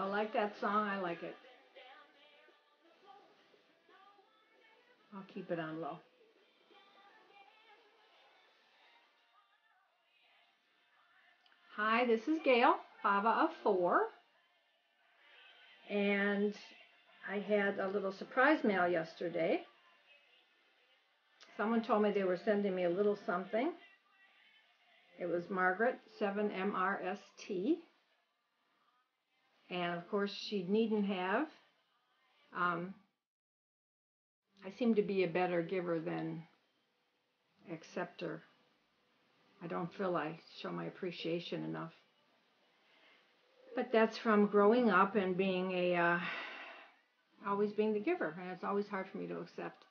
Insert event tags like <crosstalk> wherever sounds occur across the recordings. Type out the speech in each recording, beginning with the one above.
Y'all like that song? I like it. I'll keep it on low. Hi, this is Gail, FAVA of Four. And I had a little surprise mail yesterday. Someone told me they were sending me a little something. It was Margaret, 7MRST. And of course, she needn't have. Um, I seem to be a better giver than acceptor. I don't feel I show my appreciation enough. But that's from growing up and being a, uh, always being the giver, and it's always hard for me to accept.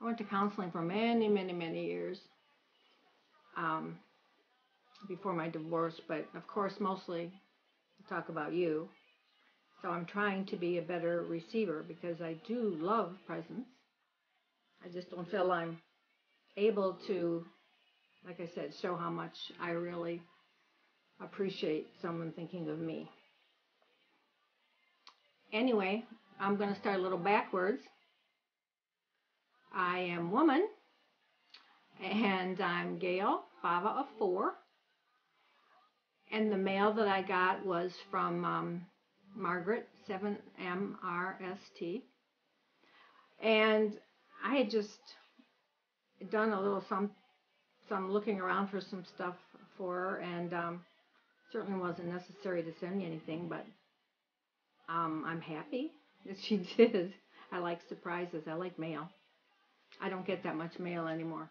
I went to counseling for many, many, many years um, before my divorce, but of course, mostly I talk about you. So I'm trying to be a better receiver because I do love presents. I just don't feel I'm able to, like I said, show how much I really appreciate someone thinking of me. Anyway, I'm going to start a little backwards. I am woman, and I'm Gail, FAVA of four. And the mail that I got was from um, Margaret, 7MRST. And I had just done a little some some looking around for some stuff for her, and um, certainly wasn't necessary to send me anything, but um, I'm happy <laughs> that she did. I like surprises. I like mail. I don't get that much mail anymore.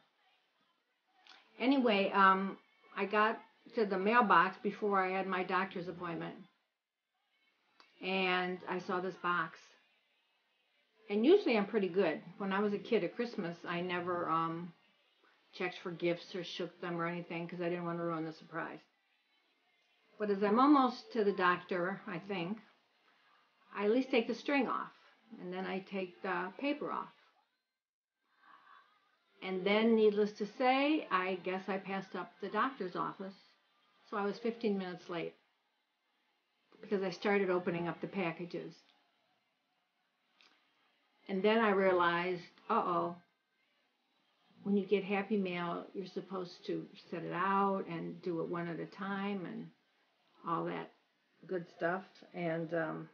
Anyway, um, I got to the mailbox before I had my doctor's appointment, and I saw this box. And usually I'm pretty good. When I was a kid at Christmas, I never um, checked for gifts or shook them or anything because I didn't want to ruin the surprise. But as I'm almost to the doctor, I think, I at least take the string off and then I take the paper off. And then, needless to say, I guess I passed up the doctor's office. So I was 15 minutes late because I started opening up the packages. And then I realized, uh oh, when you get Happy Mail, you're supposed to set it out and do it one at a time and all that good stuff. And um,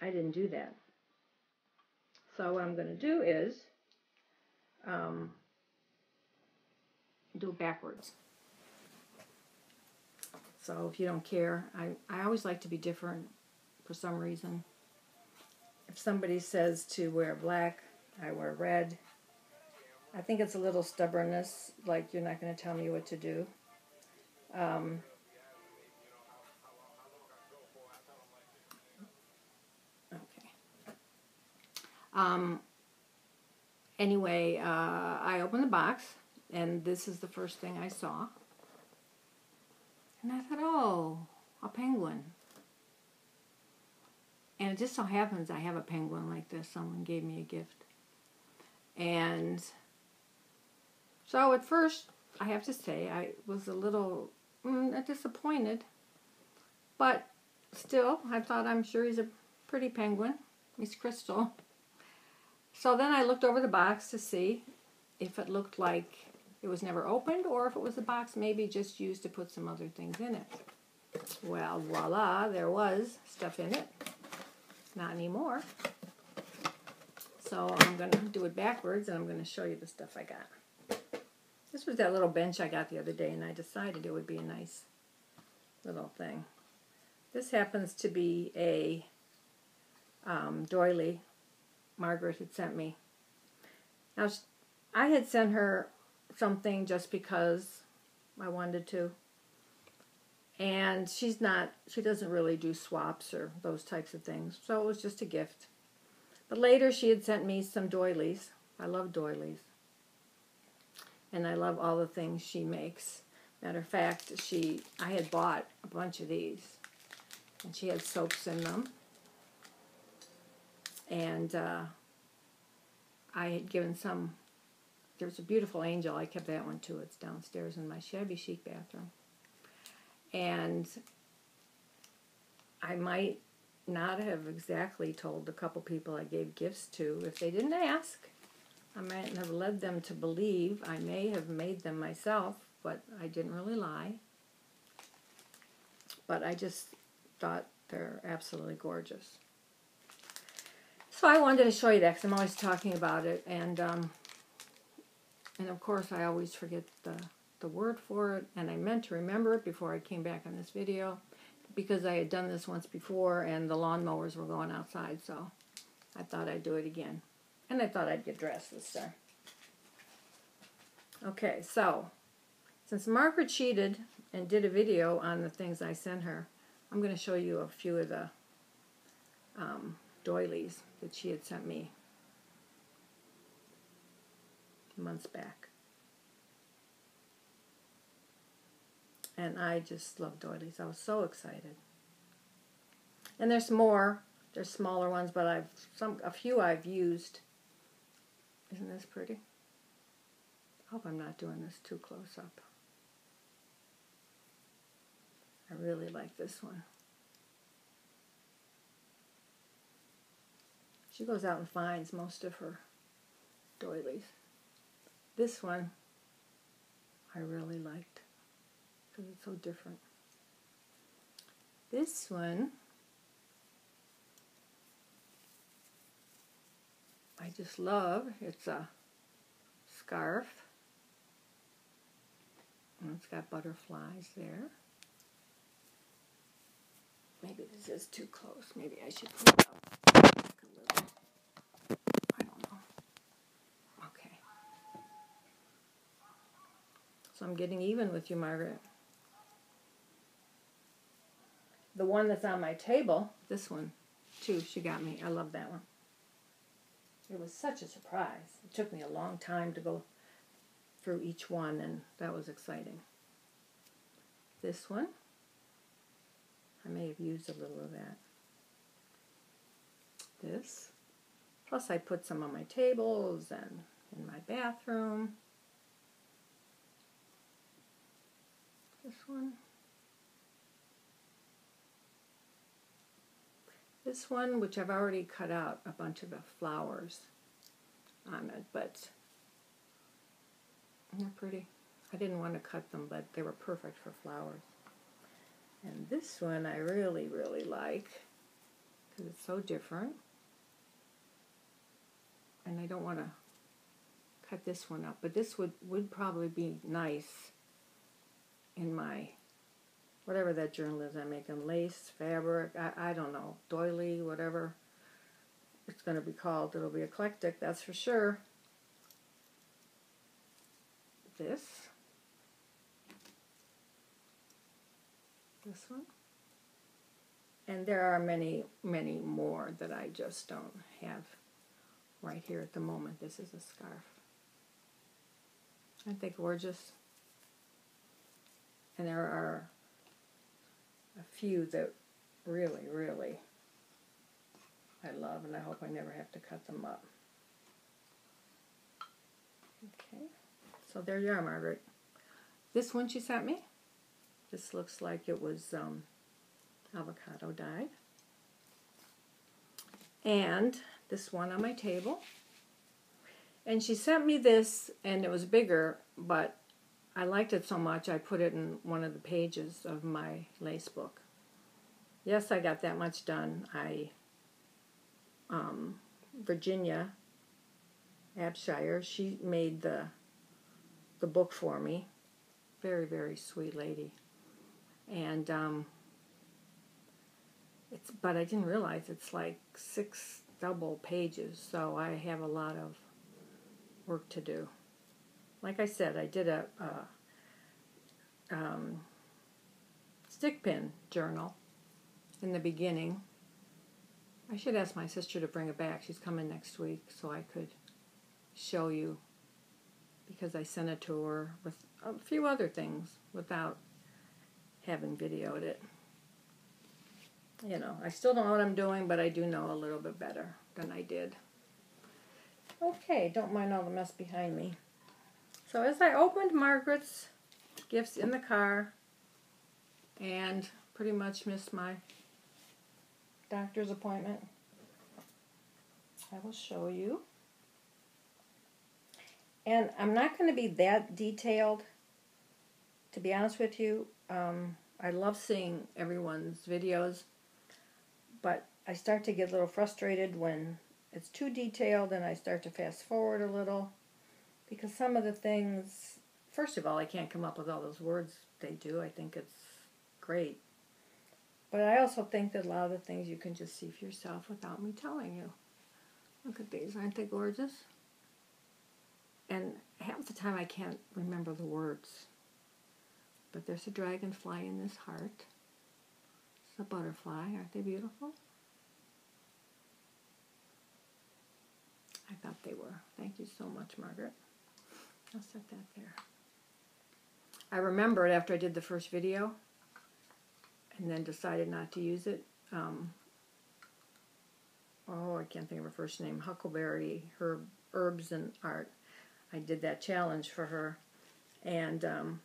I didn't do that. So what I'm going to do is um, do it backwards. So if you don't care, I, I always like to be different for some reason. If somebody says to wear black, I wear red. I think it's a little stubbornness, like you're not going to tell me what to do. Um, okay. Um, anyway, uh, I opened the box, and this is the first thing I saw. And I thought, oh, a penguin. And it just so happens I have a penguin like this. Someone gave me a gift. And so at first, I have to say, I was a little mm, disappointed. But still, I thought I'm sure he's a pretty penguin. He's crystal. So then I looked over the box to see if it looked like it was never opened or if it was a box maybe just used to put some other things in it. Well, voila, there was stuff in it. Not anymore. So I'm going to do it backwards and I'm going to show you the stuff I got. This was that little bench I got the other day and I decided it would be a nice little thing. This happens to be a um, doily Margaret had sent me. Now, I had sent her something just because I wanted to. And she's not, she doesn't really do swaps or those types of things. So it was just a gift. But later she had sent me some doilies. I love doilies. And I love all the things she makes. Matter of fact, she I had bought a bunch of these. And she had soaps in them. And uh, I had given some there's a beautiful angel. I kept that one too. It's downstairs in my shabby chic bathroom. And I might not have exactly told the couple people I gave gifts to if they didn't ask. I might have led them to believe. I may have made them myself, but I didn't really lie. But I just thought they're absolutely gorgeous. So I wanted to show you that because I'm always talking about it, and um, and of course I always forget the the word for it, and I meant to remember it before I came back on this video because I had done this once before and the lawnmowers were going outside, so I thought I'd do it again. And I thought I'd get dressed this time. Okay, so since Margaret cheated and did a video on the things I sent her, I'm going to show you a few of the um, doilies that she had sent me months back. And I just love doilies. I was so excited. And there's more. There's smaller ones, but I've some a few I've used. Isn't this pretty? I hope I'm not doing this too close up. I really like this one. She goes out and finds most of her doilies. This one I really liked because it's so different. This one I just love. It's a scarf. And it's got butterflies there. Maybe this is too close. Maybe I should put it up. So I'm getting even with you, Margaret. The one that's on my table, this one, too, she got me. I love that one. It was such a surprise. It took me a long time to go through each one, and that was exciting. This one, I may have used a little of that. This, plus I put some on my tables and in my bathroom. This one. This one, which I've already cut out a bunch of the flowers on it, but they're pretty. I didn't want to cut them, but they were perfect for flowers. And this one I really, really like because it's so different. And I don't want to cut this one up, but this would, would probably be nice in my whatever that journal is I'm making, lace, fabric, I, I don't know, doily, whatever it's going to be called. It'll be eclectic, that's for sure. This. This one. And there are many, many more that I just don't have right here at the moment. This is a scarf. Aren't they gorgeous? And there are a few that really, really I love, and I hope I never have to cut them up. Okay, so there you are, Margaret. This one she sent me, this looks like it was um, avocado dyed. And this one on my table. And she sent me this, and it was bigger, but I liked it so much I put it in one of the pages of my lace book. Yes, I got that much done. I, um, Virginia Abshire, she made the the book for me. Very, very sweet lady. And um, it's but I didn't realize it's like six double pages, so I have a lot of work to do like I said, I did a, a um, stick pin journal in the beginning. I should ask my sister to bring it back. She's coming next week, so I could show you because I sent it to her with a few other things without having videoed it. You know, I still don't know what I'm doing, but I do know a little bit better than I did. Okay, don't mind all the mess behind me. So as I opened Margaret's gifts in the car and pretty much missed my doctor's appointment. I will show you. And I'm not going to be that detailed, to be honest with you. Um, I love seeing everyone's videos, but I start to get a little frustrated when it's too detailed and I start to fast forward a little because some of the things, first of all, I can't come up with all those words they do. I think it's great. But I also think that a lot of the things you can just see for yourself without me telling you. Look at these, aren't they gorgeous? And half the time I can't remember the words. But there's a dragonfly in this heart. It's a butterfly. Aren't they beautiful? I thought they were. Thank you so much, Margaret. I'll set that there. I remembered after I did the first video and then decided not to use it. Um, oh, I can't think of her first name. Huckleberry, her herbs and art. I did that challenge for her. And um,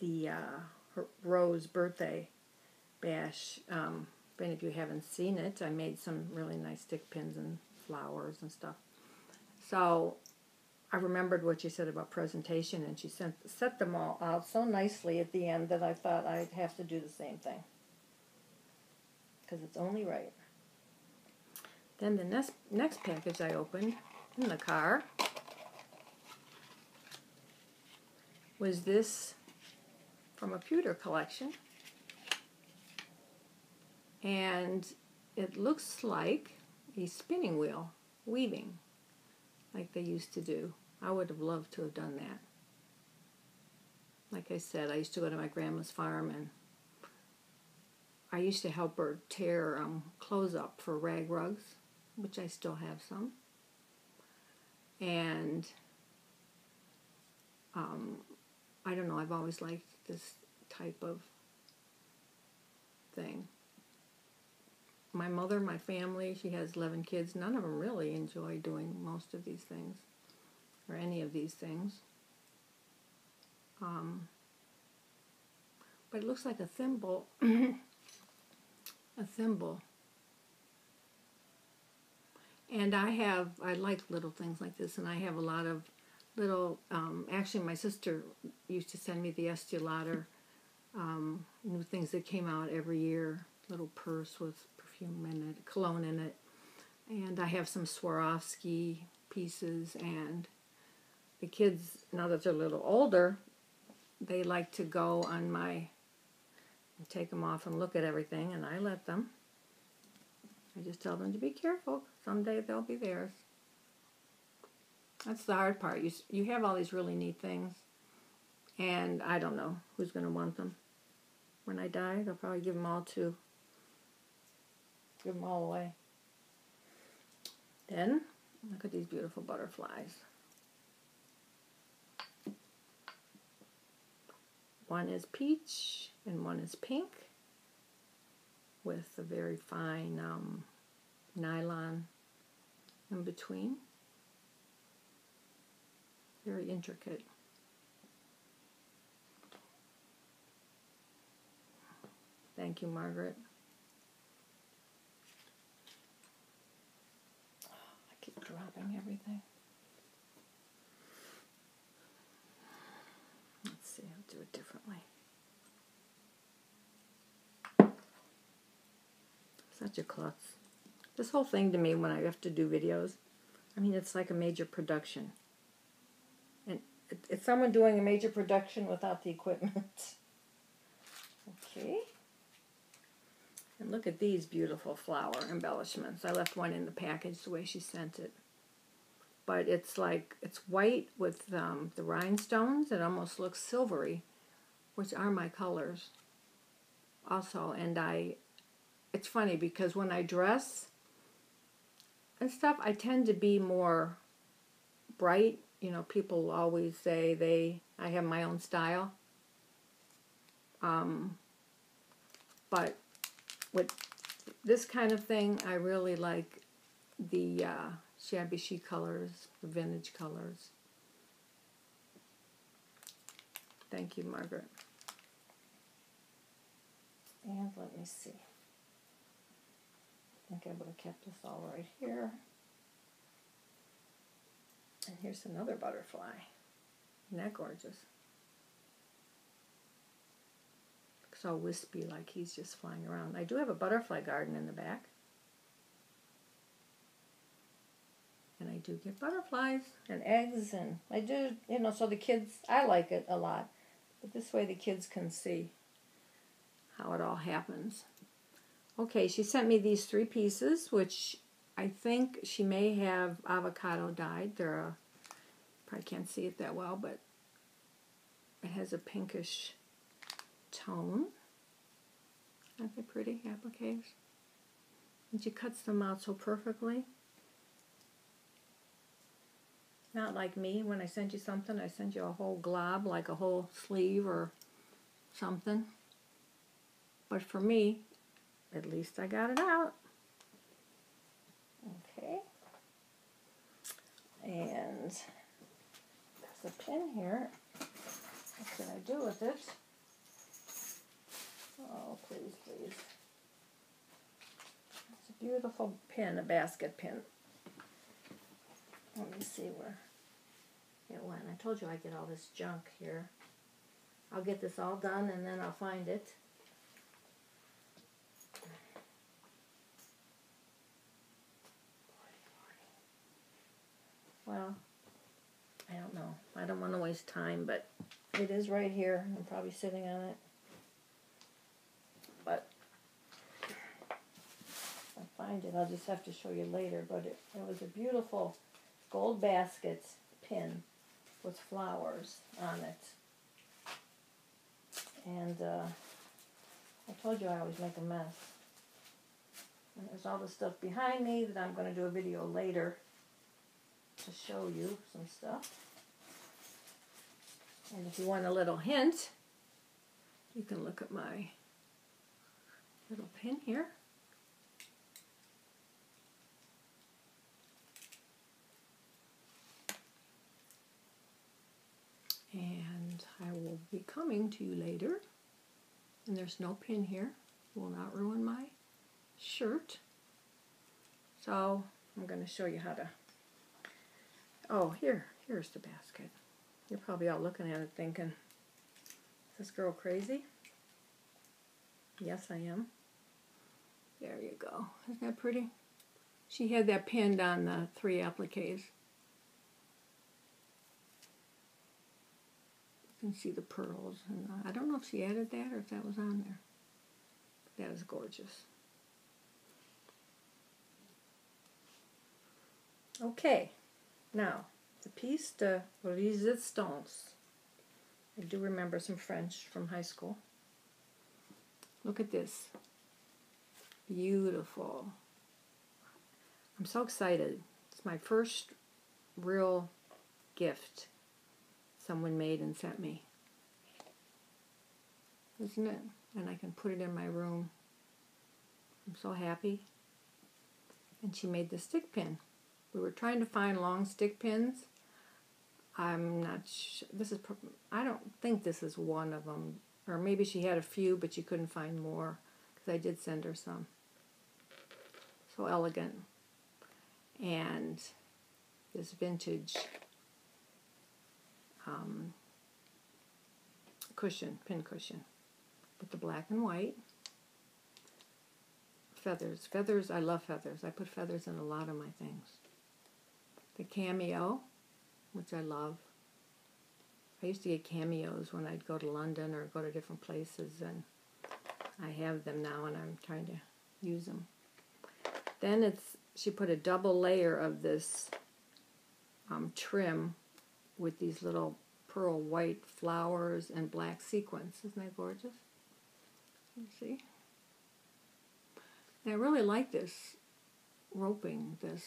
the uh, Rose birthday bash, um, if any of you haven't seen it, I made some really nice stick pins and flowers and stuff. So I remembered what you said about presentation, and she sent, set them all out so nicely at the end that I thought I'd have to do the same thing. Because it's only right. Then the next, next package I opened in the car was this from a pewter collection. And it looks like a spinning wheel weaving like they used to do. I would have loved to have done that. Like I said, I used to go to my grandma's farm and I used to help her tear um, clothes up for rag rugs, which I still have some. And um, I don't know, I've always liked this type of thing. My mother, my family, she has 11 kids. None of them really enjoy doing most of these things or any of these things. Um, but it looks like a thimble. <clears throat> a thimble. And I have, I like little things like this, and I have a lot of little, um, actually my sister used to send me the Estee Lauder um, new things that came out every year, little purse with perfume in it, cologne in it. And I have some Swarovski pieces and the kids, now that they're a little older, they like to go on my, take them off and look at everything, and I let them. I just tell them to be careful. Someday they'll be theirs. That's the hard part. You, you have all these really neat things, and I don't know who's going to want them. When I die, they'll probably give them all to, give them all away. Then, look at these beautiful butterflies. One is peach and one is pink with a very fine um, nylon in between. Very intricate. Thank you, Margaret. Oh, I everything. Let's see, I'll do it differently. Such a klutz. This whole thing to me when I have to do videos, I mean, it's like a major production. And it's someone doing a major production without the equipment. <laughs> okay. And look at these beautiful flower embellishments. I left one in the package the way she sent it but it's like it's white with um, the rhinestones. It almost looks silvery, which are my colors also. And I, it's funny because when I dress and stuff, I tend to be more bright. You know, people always say they, I have my own style. Um, but with this kind of thing, I really like the uh, shabby chic colors, the vintage colors. Thank you, Margaret. And let me see. I think I would have kept this all right here. And here's another butterfly. Isn't that gorgeous? Looks all wispy like he's just flying around. I do have a butterfly garden in the back. And I do get butterflies and eggs and I do, you know, so the kids, I like it a lot. But this way the kids can see how it all happens. Okay, she sent me these three pieces, which I think she may have avocado dyed. They're a, probably can't see it that well, but it has a pinkish tone. Aren't they pretty appliques? And she cuts them out so perfectly. Not like me, when I send you something, I send you a whole glob, like a whole sleeve or something. But for me, at least I got it out. Okay. And there's a pin here. What can I do with it? Oh, please, please. It's a beautiful pin, a basket pin. Let me see where it went. I told you I get all this junk here. I'll get this all done and then I'll find it. Well, I don't know. I don't want to waste time, but it is right here. I'm probably sitting on it. But if I find it, I'll just have to show you later. But it, it was a beautiful gold basket pin with flowers on it. And uh, I told you I always make a mess. And there's all the stuff behind me that I'm going to do a video later to show you some stuff. And if you want a little hint, you can look at my little pin here. And I will be coming to you later. And there's no pin here. Will not ruin my shirt. So I'm going to show you how to. Oh, here. Here's the basket. You're probably all looking at it thinking, is this girl crazy? Yes, I am. There you go. Isn't that pretty? She had that pinned on the three appliques. Can see the pearls. And I don't know if she added that or if that was on there. That is gorgeous. Okay, now the piece de resistance. I do remember some French from high school. Look at this. Beautiful. I'm so excited. It's my first real gift someone made and sent me. Isn't it? And I can put it in my room. I'm so happy. And she made the stick pin. We were trying to find long stick pins. I'm not sure. This is, I don't think this is one of them. Or maybe she had a few, but she couldn't find more. Because I did send her some. So elegant. And this vintage um, cushion, pin cushion, with the black and white. Feathers. Feathers, I love feathers. I put feathers in a lot of my things. The cameo, which I love. I used to get cameos when I'd go to London or go to different places, and I have them now, and I'm trying to use them. Then it's she put a double layer of this um, trim with these little pearl white flowers and black sequins. Isn't that gorgeous? You see? And I really like this roping, this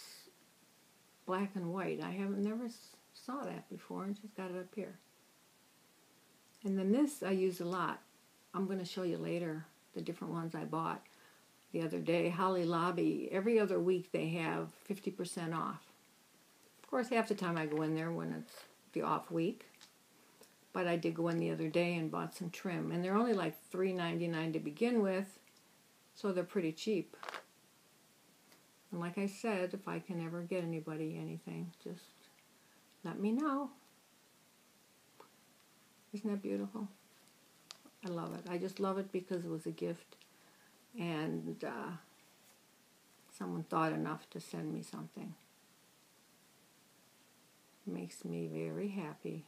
black and white. I haven't never saw that before and she's got it up here. And then this I use a lot. I'm going to show you later the different ones I bought the other day. Hobby Lobby, every other week they have 50% off. Of course, half the time I go in there when it's the off week. But I did go in the other day and bought some trim. And they're only like $3.99 to begin with, so they're pretty cheap. And like I said, if I can ever get anybody anything, just let me know. Isn't that beautiful? I love it. I just love it because it was a gift and uh, someone thought enough to send me something. Makes me very happy,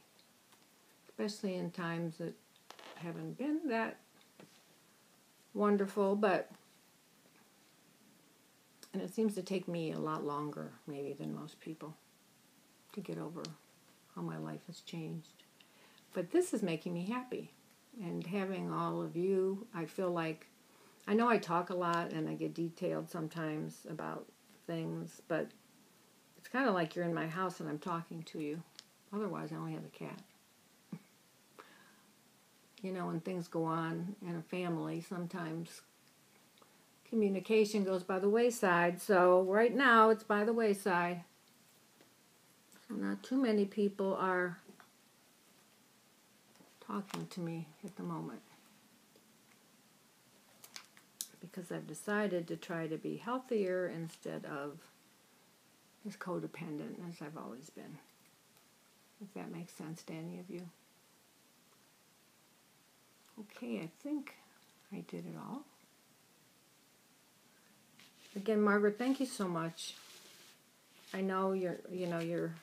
especially in times that haven't been that wonderful, but and it seems to take me a lot longer, maybe, than most people to get over how my life has changed. But this is making me happy. And having all of you, I feel like I know I talk a lot and I get detailed sometimes about things, but it's kind of like you're in my house and I'm talking to you. Otherwise, I only have a cat. you know, when things go on in a family, sometimes communication goes by the wayside. So right now it's by the wayside. So not too many people are talking to me at the moment. Because I've decided to try to be healthier instead of as codependent as I've always been. If that makes sense to any of you. Okay, I think I did it all. Again, Margaret, thank you so much. I know you're, you know, you're,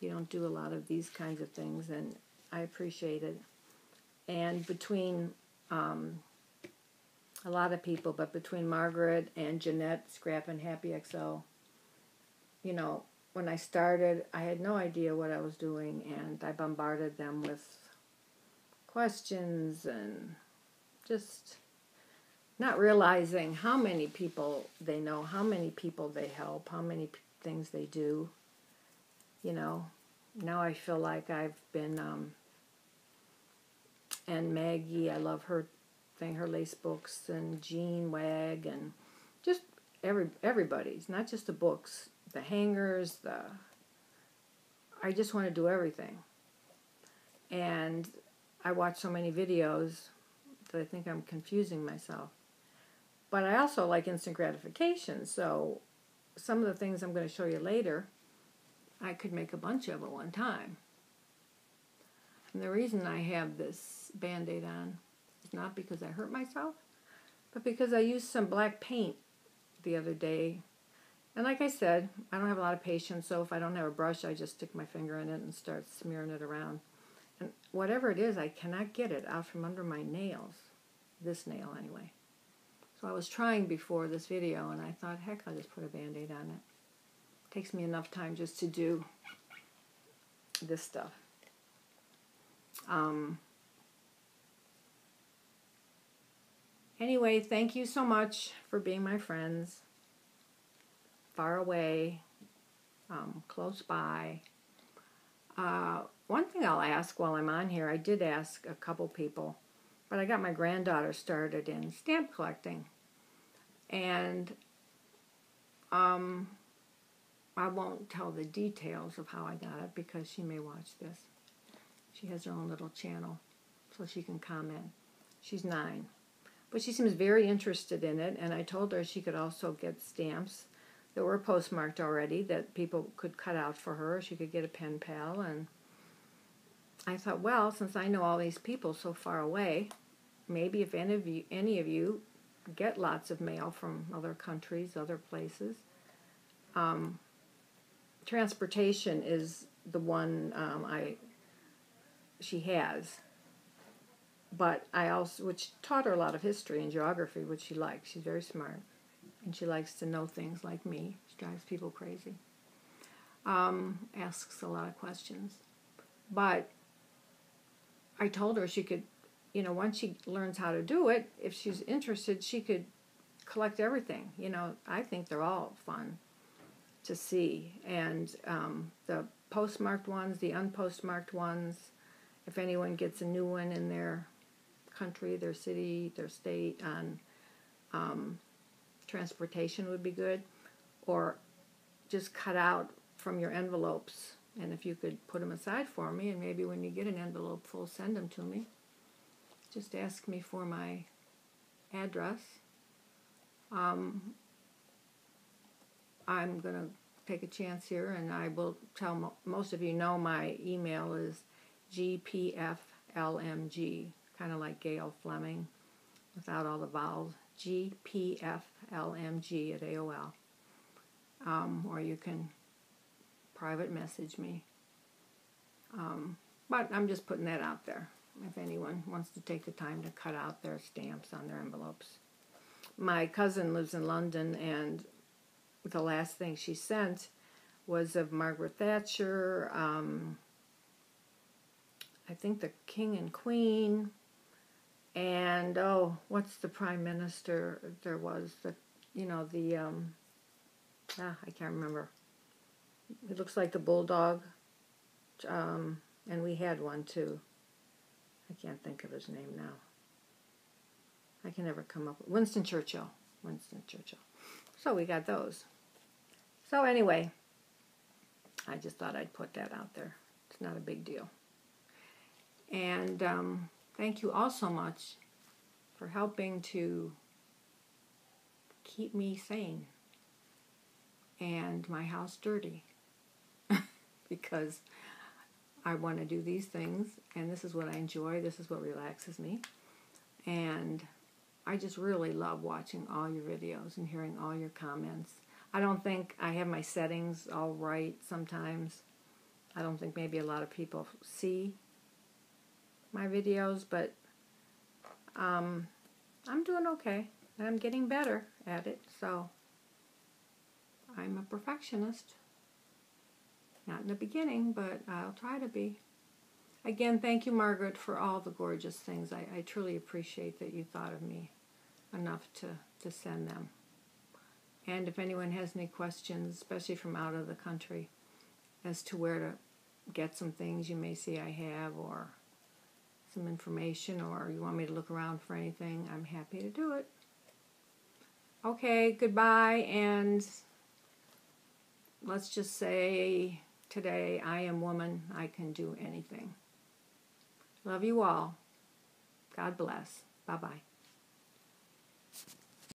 you don't do a lot of these kinds of things, and I appreciate it. And between um, a lot of people, but between Margaret and Jeanette, Scrap and Happy XL, you know, when I started, I had no idea what I was doing, and I bombarded them with questions and just not realizing how many people they know, how many people they help, how many p- things they do. You know, now I feel like I've been, um, and Maggie, I love her thing, her lace books, and Jean Wag, and just every everybody's, not just the books, the hangers, the. I just want to do everything. And I watch so many videos that I think I'm confusing myself. But I also like instant gratification. So some of the things I'm going to show you later, I could make a bunch of at one time. And the reason I have this band-aid on is not because I hurt myself, but because I used some black paint the other day. And like I said, I don't have a lot of patience, so if I don't have a brush, I just stick my finger in it and start smearing it around. And whatever it is, I cannot get it out from under my nails. This nail, anyway. So I was trying before this video and I thought, heck, I'll just put a band-aid on it. Takes me enough time just to do this stuff. Um, anyway, thank you so much for being my friends. Far away, um, close by. Uh, one thing I'll ask while I'm on here, I did ask a couple people but I got my granddaughter started in stamp collecting. And um, I won't tell the details of how I got it because she may watch this. She has her own little channel so she can comment. She's nine. But she seems very interested in it, and I told her she could also get stamps that were postmarked already that people could cut out for her. She could get a pen pal, and I thought, well, since I know all these people so far away, maybe if any of you, any of you get lots of mail from other countries, other places, um, transportation is the one um, I she has. But I also, which taught her a lot of history and geography, which she likes. She's very smart, and she likes to know things like me. She drives people crazy. Um, asks a lot of questions, but I told her she could, you know, once she learns how to do it, if she's interested, she could collect everything. You know, I think they're all fun to see. And um, the postmarked ones, the unpostmarked ones, if anyone gets a new one in their country, their city, their state on um, transportation would be good. Or just cut out from your envelopes and if you could put them aside for me, and maybe when you get an envelope full, send them to me. Just ask me for my address. Um, I'm going to take a chance here and I will tell mo- most of you know my email is gpflmg, kind of like Gail Fleming without all the vowels, gpflmg at AOL. Um, or you can private message me. Um, but I'm just putting that out there if anyone wants to take the time to cut out their stamps on their envelopes. My cousin lives in London, and the last thing she sent was of Margaret Thatcher, um, I think the King and Queen, and oh, what's the Prime Minister there was? The, you know, the, um, ah, I can't remember. It looks like the Bulldog, um, and we had one too. I can't think of his name now. I can never come up with Winston Churchill. Winston Churchill. So we got those. So anyway, I just thought I'd put that out there. It's not a big deal. And um, thank you all so much for helping to keep me sane and my house dirty <laughs> because I want to do these things and this is what I enjoy. This is what relaxes me. And I just really love watching all your videos and hearing all your comments. I don't think I have my settings all right sometimes. I don't think maybe a lot of people see my videos, but um, I'm doing okay. I'm getting better at it, so I'm a perfectionist. Not in the beginning, but I'll try to be. Again, thank you, Margaret, for all the gorgeous things. I, I truly appreciate that you thought of me enough to, to send them. And if anyone has any questions, especially from out of the country, as to where to get some things you may see I have, or some information, or you want me to look around for anything, I'm happy to do it. Okay, goodbye, and let's just say today I am woman, I can do anything. Love you all. God bless. Bye bye.